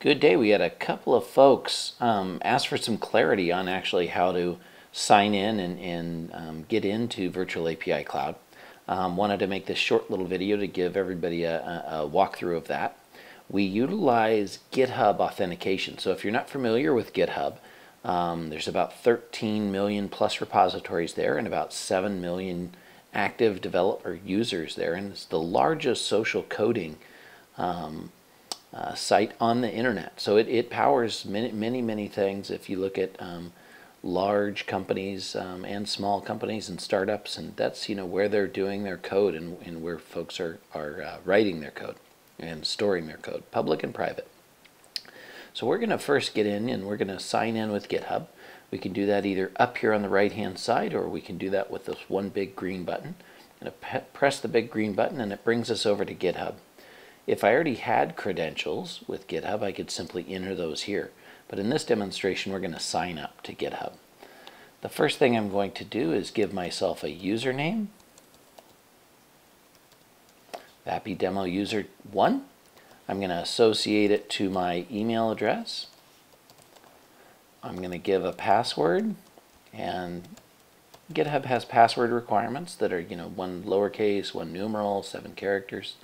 Good day. We had a couple of folks um, ask for some clarity on actually how to sign in and, and um, get into Virtual API Cloud. Um, wanted to make this short little video to give everybody a, a, a walkthrough of that. We utilize GitHub authentication. So if you're not familiar with GitHub, um, there's about 13 million plus repositories there and about 7 million active developer users there. And it's the largest social coding um, uh, site on the internet. So it, it powers many, many, many things. If you look at um, large companies um, and small companies and startups, and that's you know where they're doing their code and, and where folks are, are uh, writing their code and storing their code, public and private. So we're going to first get in and we're going to sign in with GitHub. We can do that either up here on the right hand side or we can do that with this one big green button. I'm going to press the big green button and it brings us over to GitHub. If I already had credentials with GitHub, I could simply enter those here. But in this demonstration, we're going to sign up to GitHub. The first thing I'm going to do is give myself a username. VAPI Demo User 1. I'm going to associate it to my email address. I'm going to give a password and GitHub has password requirements that are, you know, one lowercase, one numeral, seven characters.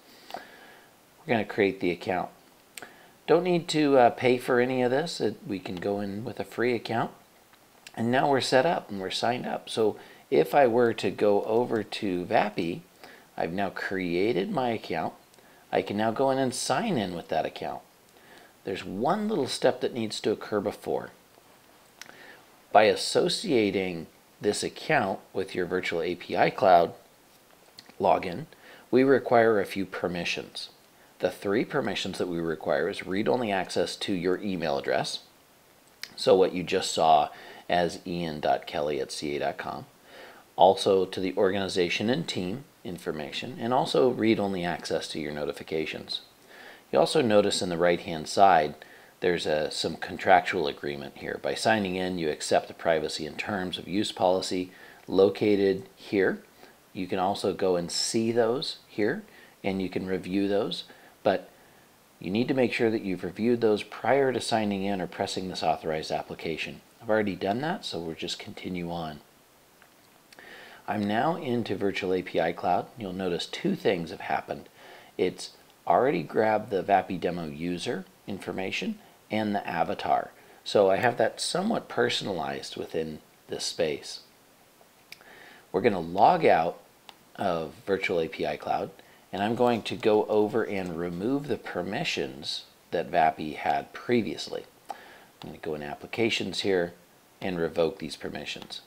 We're going to create the account. Don't need to uh, pay for any of this. It, we can go in with a free account. And now we're set up and we're signed up. So if I were to go over to VAPI, I've now created my account. I can now go in and sign in with that account. There's one little step that needs to occur before. By associating this account with your virtual API cloud login, we require a few permissions. The three permissions that we require is read-only access to your email address. So what you just saw as ian.kelly at ca.com. Also to the organization and team information, and also read-only access to your notifications. You also notice in the right-hand side there's a, some contractual agreement here. By signing in, you accept the privacy and terms of use policy located here. You can also go and see those here, and you can review those but you need to make sure that you've reviewed those prior to signing in or pressing this authorized application. I've already done that, so we'll just continue on. I'm now into Virtual API Cloud. You'll notice two things have happened. It's already grabbed the VAPI demo user information and the avatar. So I have that somewhat personalized within this space. We're going to log out of Virtual API Cloud and I'm going to go over and remove the permissions that VAPI had previously. I'm going to go in applications here and revoke these permissions.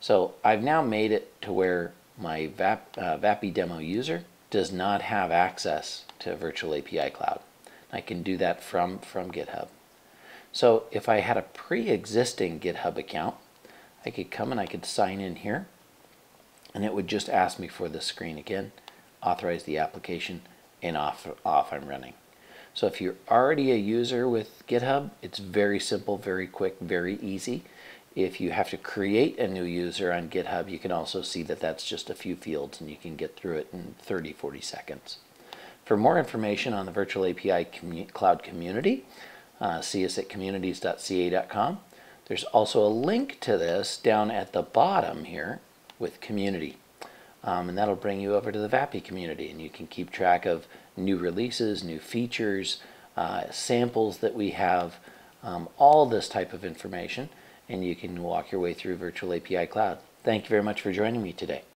So I've now made it to where my Vap, uh, VAPI demo user does not have access to Virtual API Cloud. I can do that from, from GitHub. So if I had a pre-existing GitHub account, I could come and I could sign in here and it would just ask me for the screen again authorize the application, and off, off I'm running. So if you're already a user with GitHub, it's very simple, very quick, very easy. If you have to create a new user on GitHub, you can also see that that's just a few fields and you can get through it in 30, 40 seconds. For more information on the Virtual API commu Cloud community, uh, see us at communities.ca.com. There's also a link to this down at the bottom here with community. Um, and that'll bring you over to the VAPI community and you can keep track of new releases, new features, uh, samples that we have, um, all this type of information and you can walk your way through Virtual API Cloud. Thank you very much for joining me today.